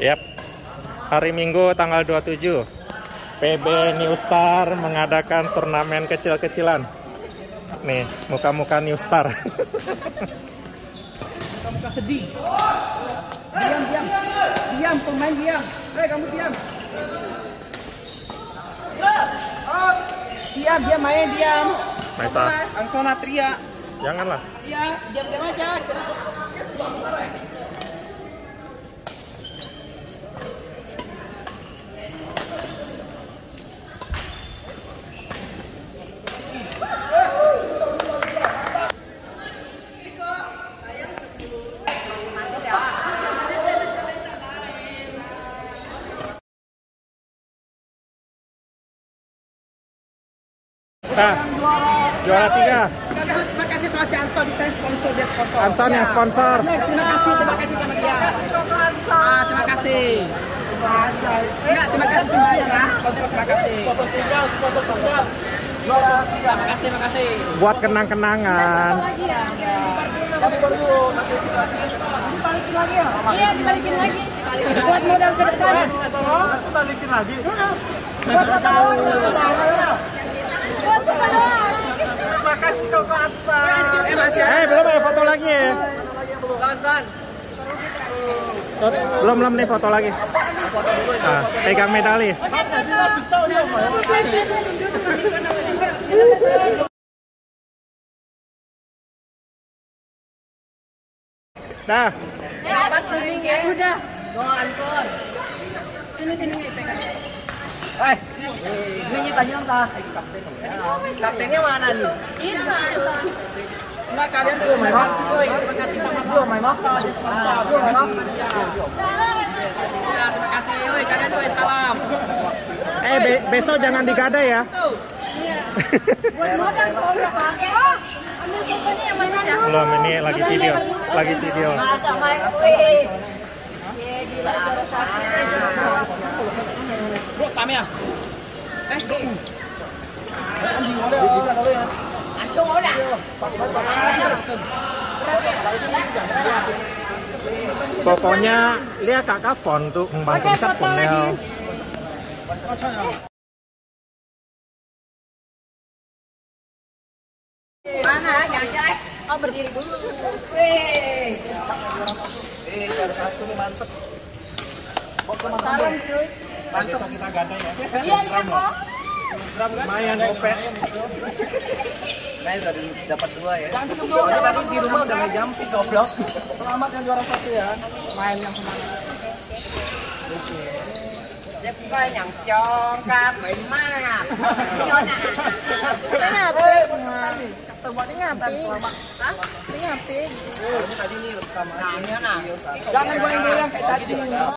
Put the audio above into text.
Yap. Hari Minggu tanggal 27. PB New Star mengadakan turnamen kecil-kecilan. Nih, muka-muka New Star. Muka sedih. Diam, diam. Diam, pemain diam. Hei, kamu diam. Diam, diam, main diam. Maisa, Angsona teriak. janganlah. Iya, diam-diam aja. Nah, juara tiga. Terima kasih sama si Anson, saya sponsor dia sponsor. Anson yang Ya. sponsor. Terima kasih, terima kasih sama dia. Ah, terima kasih. Enggak, terima kasih sama dia ya. Sponsor, terima kasih. Sponsor tinggal, sponsor tunggal. Terima kasih, terima kasih. Buat kenang-kenangan. Dibalikin lagi ya? Iya, dibalikin lagi. Buat modal ke depan. Balikin lagi. Buat foto doang. Buat foto doang. Terima kasih kau Anson. Eh, masih Eh, belum ya foto lagi ya? Anson. Belum belum nih foto lagi. Nah, pegang medali. Dah. Udah. Eh, ini nyitanya entah. Kapten. Kaptennya mana nih? Ini mah. Enggak kalian tuh main Terima kasih sama Bro, main Bro, main Ya, terima kasih. Woi, kalian tuh salam. Eh, be- besok jangan ya. Mana ya? Belum ini lagi video, lagi video. Masa main kuih. Bro, sama ya? Eh, Pokoknya lihat kakak font tuh foto lagi. punel. Mana? Jangan Oh, berdiri dulu. Salam cuy. Mantap kita gadai ya. Iya, iya kok. Lumayan gopek. Saya udah dapat dua ya. Soalnya tadi di rumah udah goblok. Selamat yang juara satu ya. Main yang semangat. Yang? Ini ngapain? Hah? Ini ngapain? Ini tadi nih rekaman. Jangan goyang-goyang kayak cacing.